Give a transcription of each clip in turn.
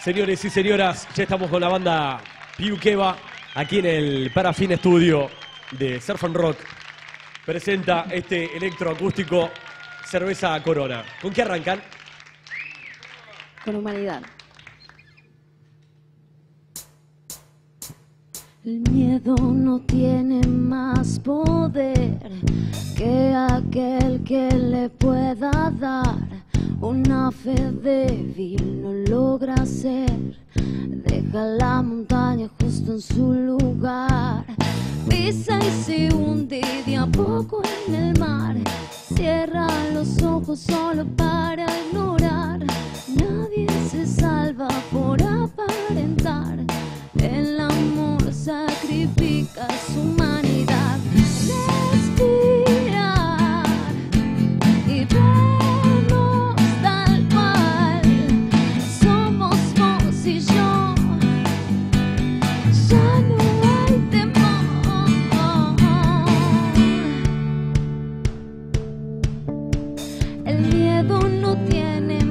Señores y señoras, ya estamos con la banda Piuqueva aquí en el Parafin Studio de Surf and Rock. Presenta este electroacústico Cerveza Corona. ¿Con qué arrancan? Con humanidad. El miedo no tiene más poder que aquel que le pueda dar una fe débil, no logra ser. Deja la montaña justo en su lugar. Pisa y se hunde de a poco en el mar. Cierra los ojos solo para ignorar. Nadie se salva por aparentar. El amor sacrifica El miedo no tiene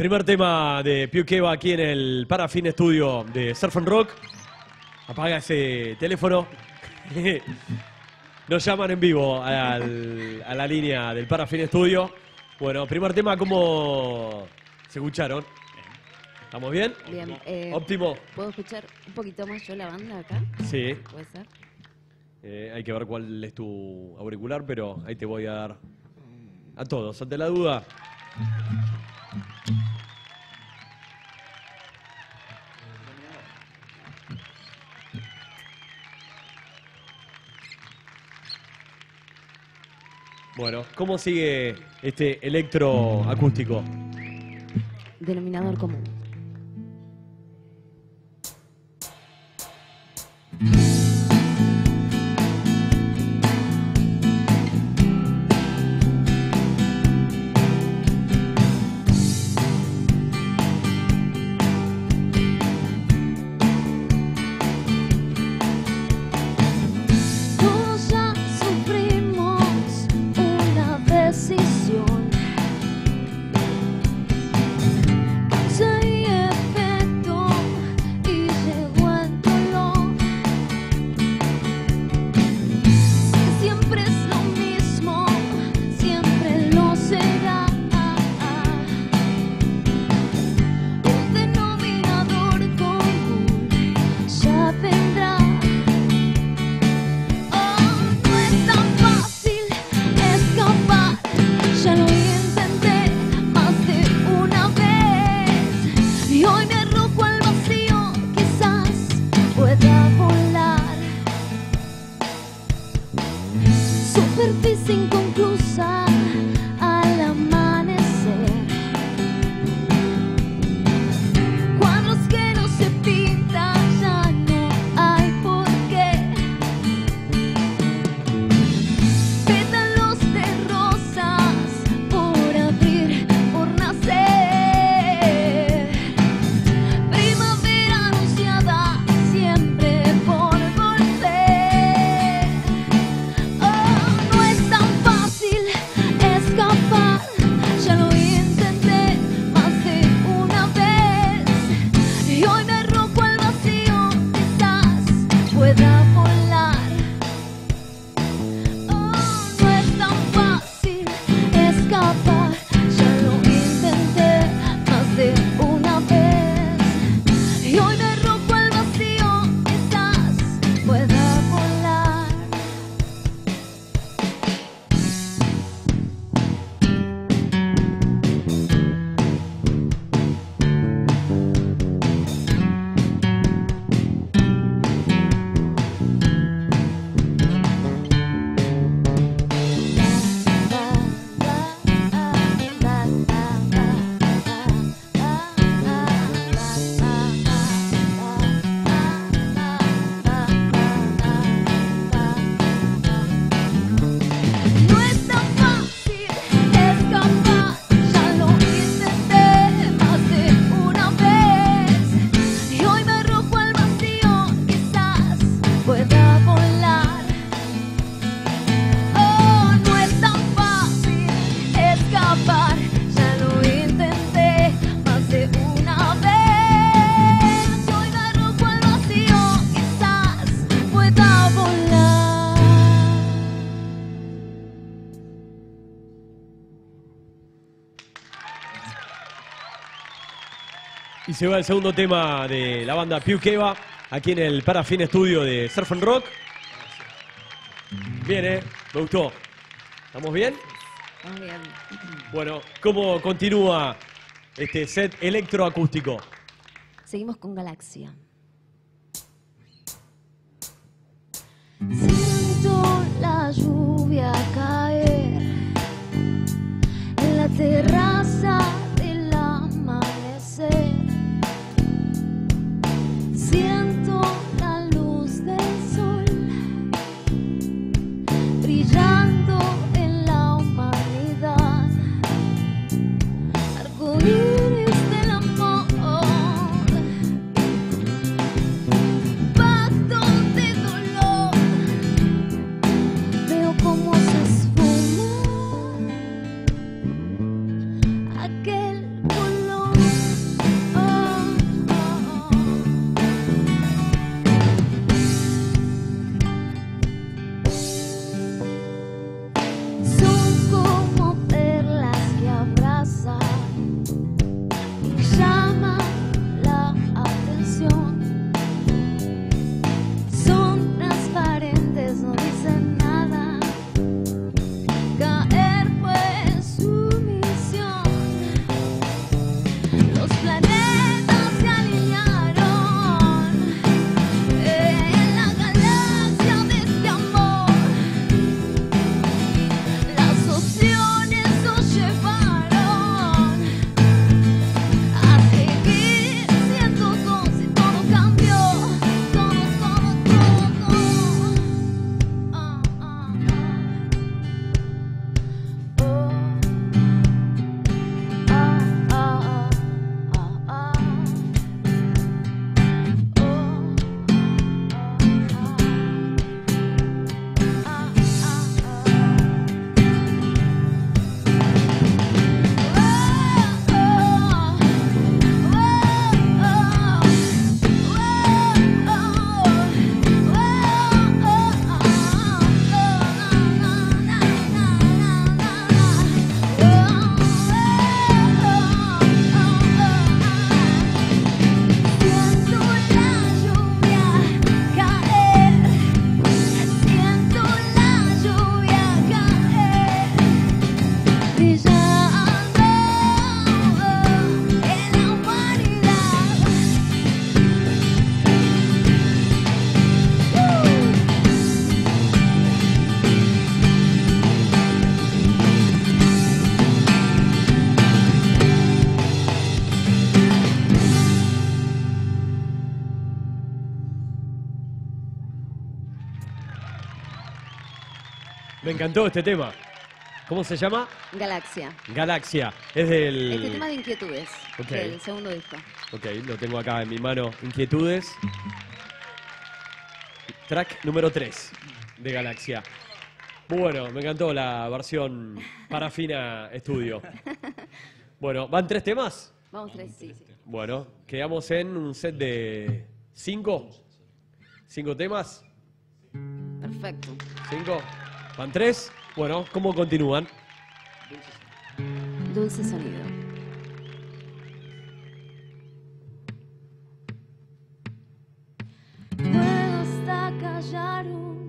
Primer tema de Piuqueva aquí en el Parafin Studio de Surf and Rock. Apaga ese teléfono. Nos llaman en vivo al- a la línea del Parafin Studio. Bueno, primer tema, ¿cómo se escucharon? ¿Estamos bien? Bien, eh, Óptimo. ¿puedo escuchar un poquito más yo la banda acá? Sí. ¿Puede ser? Eh, hay que ver cuál es tu auricular, pero ahí te voy a dar a todos. Ante la duda. Bueno, ¿cómo sigue este electroacústico? Denominador común. Se va el segundo tema de la banda Pew Keva, aquí en el Parafin Estudio de Surf and Rock. Bien, ¿eh? Me gustó. ¿Estamos bien? Muy bien. Bueno, ¿cómo continúa este set electroacústico? Seguimos con Galaxia. Siento la lluvia caer en la terraza encantó este tema. ¿Cómo se llama? Galaxia. Galaxia. Es del... Este tema de inquietudes, Ok. del segundo disco. Ok, lo tengo acá en mi mano. Inquietudes. Track número 3 de Galaxia. Bueno, me encantó la versión parafina estudio. Bueno, ¿van tres temas? Vamos tres, sí, sí. Bueno, quedamos en un set de cinco. ¿Cinco temas? Perfecto. ¿Cinco? ¿Van tres? Bueno, ¿cómo continúan? Dulce sonido. Puedo hasta callar un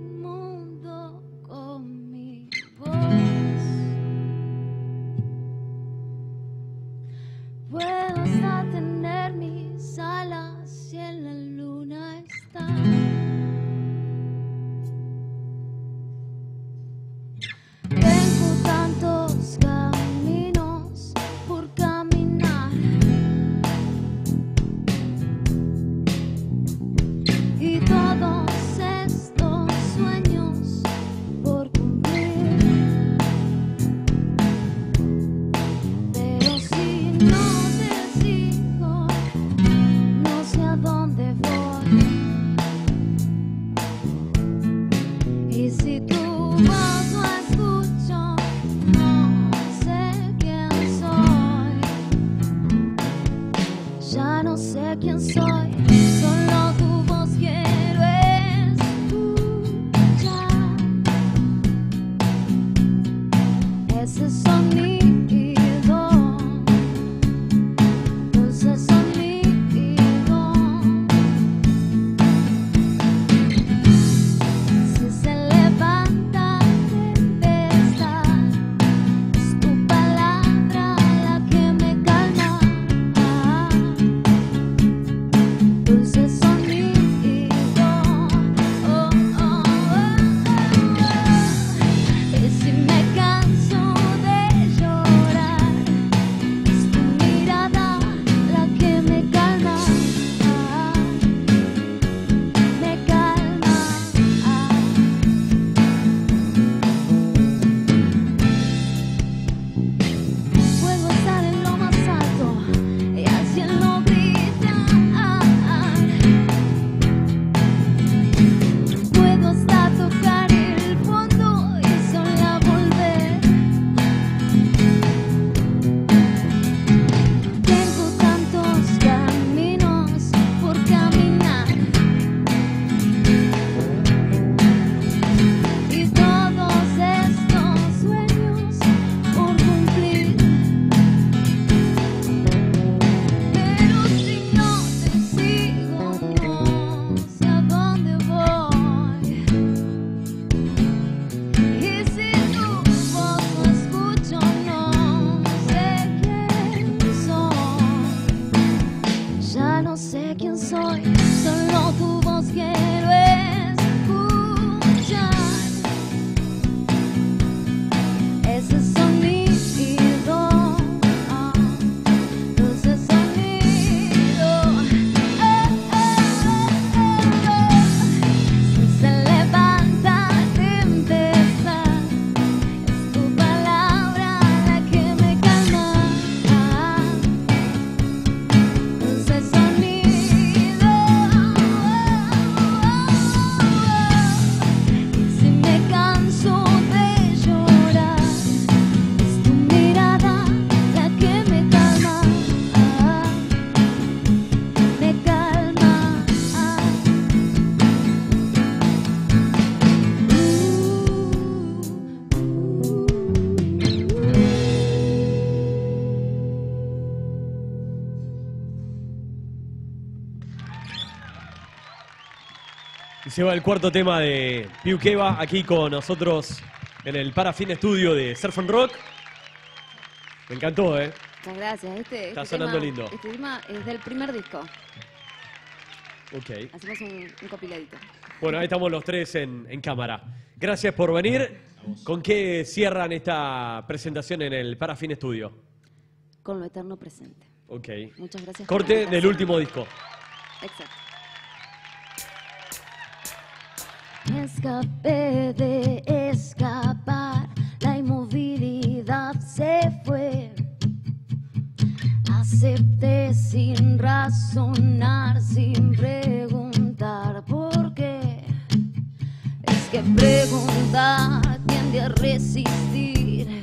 se va el cuarto tema de Piu Keva aquí con nosotros en el Parafin Estudio de Surf and Rock. Me encantó, ¿eh? Muchas gracias. Este, Está este sonando tema- lindo. Este tema es del primer disco. Ok. Hacemos un, un copiladito. Bueno, ahí estamos los tres en, en cámara. Gracias por venir. ¿Con qué cierran esta presentación en el Parafin Estudio? Con lo eterno presente. Ok. Muchas gracias. Corte del último disco. Exacto. Escapé de escapar, la inmovilidad se fue. Acepté sin razonar, sin preguntar por qué. Es que preguntar tiende a resistir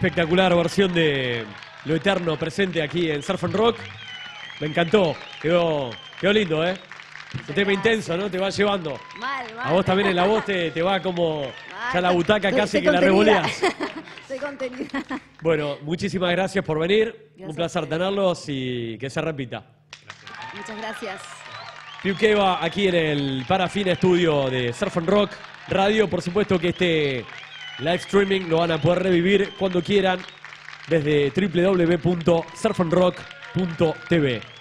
Espectacular versión de Lo Eterno presente aquí en Surf and Rock. Me encantó. Quedó, quedó lindo, ¿eh? Un tema intenso, ¿no? Te va llevando. Mal, mal. A vos también en la voz te, te va como ya la butaca casi estoy que la contenida. revoleas. Estoy contenida. Bueno, muchísimas gracias por venir. Gracias Un placer tenerlos y que se repita. Muchas gracias. Piu Keva aquí en el Parafin Estudio de Surf and Rock Radio. Por supuesto que este live streaming lo van a poder revivir cuando quieran desde www.surfandrock.tv.